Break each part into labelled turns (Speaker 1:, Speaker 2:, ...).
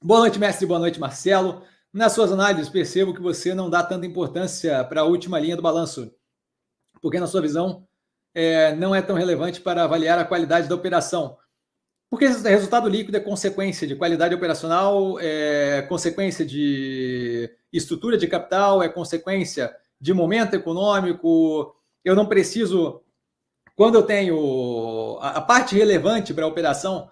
Speaker 1: Boa noite, mestre. Boa noite, Marcelo. Nas suas análises, percebo que você não dá tanta importância para a última linha do balanço, porque, na sua visão, é, não é tão relevante para avaliar a qualidade da operação. Porque resultado líquido é consequência de qualidade operacional, é consequência de estrutura de capital, é consequência de momento econômico. Eu não preciso. Quando eu tenho a, parte relevante para a operação,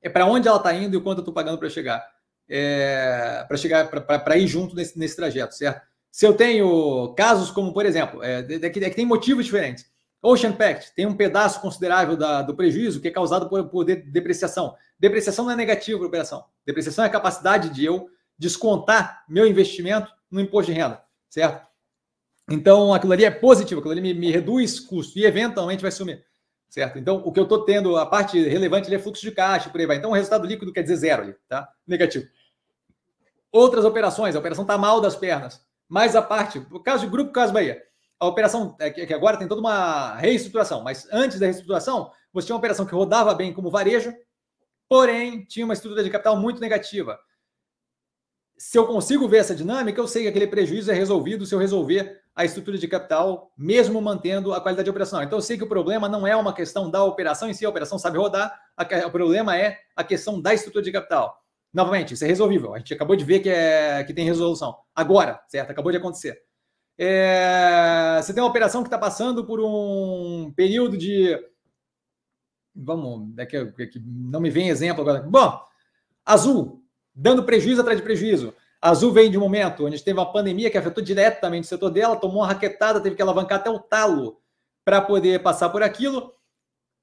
Speaker 1: é para onde ela está indo e quanto eu estou pagando para chegar. É, para chegar, para ir junto nesse, nesse trajeto, certo? Se eu tenho casos como, por exemplo, é, é, que, é que tem motivos diferentes. Ocean Pact tem um pedaço considerável da, do prejuízo que é causado por, por de, depreciação. Depreciação não é negativo para a operação. Depreciação é a capacidade de eu descontar meu investimento no imposto de renda, certo? Então, aquilo ali é positivo, aquilo ali me, me reduz custo e eventualmente vai sumir, certo? Então, o que eu estou tendo, a parte relevante é fluxo de caixa, por aí vai. Então, o resultado líquido quer dizer zero ali, tá? Negativo. Outras operações, a operação está mal das pernas, mas a parte, o caso de Grupo Caso Bahia, a operação, é que agora tem toda uma reestruturação, mas antes da reestruturação, você tinha uma operação que rodava bem como varejo, porém tinha uma estrutura de capital muito negativa. Se eu consigo ver essa dinâmica, eu sei que aquele prejuízo é resolvido se eu resolver a estrutura de capital, mesmo mantendo a qualidade operacional. Então, eu sei que o problema não é uma questão da operação em si, a operação sabe rodar, o problema é a questão da estrutura de capital. Novamente, isso é resolvível. A gente acabou de ver que, é, que tem resolução. Agora, certo? Acabou de acontecer. É, você tem uma operação que está passando por um período de. Vamos, é que, é que não me vem exemplo agora. Bom, Azul, dando prejuízo atrás de prejuízo. Azul vem de um momento onde teve uma pandemia que afetou diretamente o setor dela, tomou uma raquetada, teve que alavancar até o talo para poder passar por aquilo.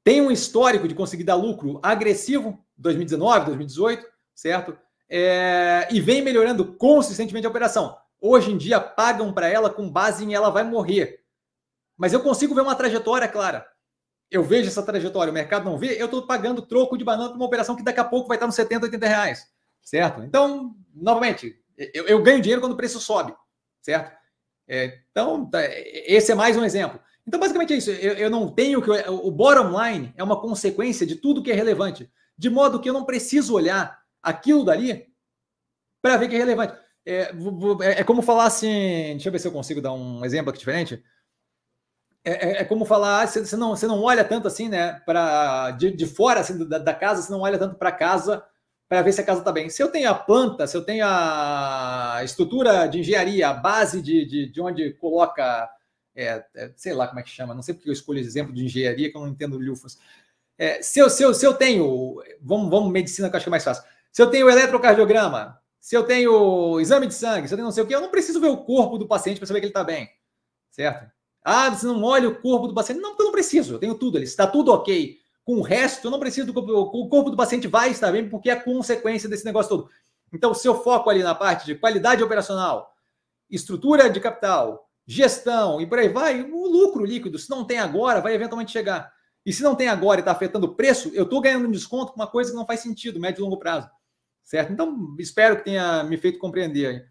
Speaker 1: Tem um histórico de conseguir dar lucro agressivo, 2019, 2018, certo? É, e vem melhorando consistentemente a operação hoje em dia pagam para ela com base em ela vai morrer. Mas eu consigo ver uma trajetória clara. Eu vejo essa trajetória, o mercado não vê, eu estou pagando troco de banana para uma operação que daqui a pouco vai estar nos 70, 80 reais. Certo? Então, novamente, eu, eu ganho dinheiro quando o preço sobe. Certo? É, então, tá, esse é mais um exemplo. Então, basicamente é isso. Eu, eu não tenho que. O bottom line é uma consequência de tudo que é relevante. De modo que eu não preciso olhar aquilo dali para ver que é relevante. É, é, é, como falar assim. Deixa eu ver se eu consigo dar um exemplo aqui diferente. É, é, é como falar, você, você, não, você não olha tanto assim, né? Para de, de fora assim, da, da casa, você não olha tanto para casa para ver se a casa está bem. Se eu tenho a planta, se eu tenho a estrutura de engenharia, a base de, de, de onde coloca, é, é, sei lá como é que chama, não sei porque eu escolho exemplo de engenharia, que eu não entendo lufas. É, se, eu, se, eu, se eu tenho, vamos, vamos medicina que eu acho que é mais fácil. Se eu tenho eletrocardiograma, se eu tenho exame de sangue, se eu tenho não sei o que, eu não preciso ver o corpo do paciente para saber que ele está bem. Certo? Ah, você não olha o corpo do paciente. Não, eu não preciso, eu tenho tudo ali. Está tudo ok com o resto, eu não preciso do corpo. O corpo do paciente vai estar bem, porque é consequência desse negócio todo. Então, se eu foco ali na parte de qualidade operacional, estrutura de capital, gestão e por aí vai, o lucro líquido, se não tem agora, vai eventualmente chegar. E se não tem agora e está afetando o preço, eu estou ganhando um desconto com uma coisa que não faz sentido, médio e longo prazo certo? Então, espero que tenha me feito compreender.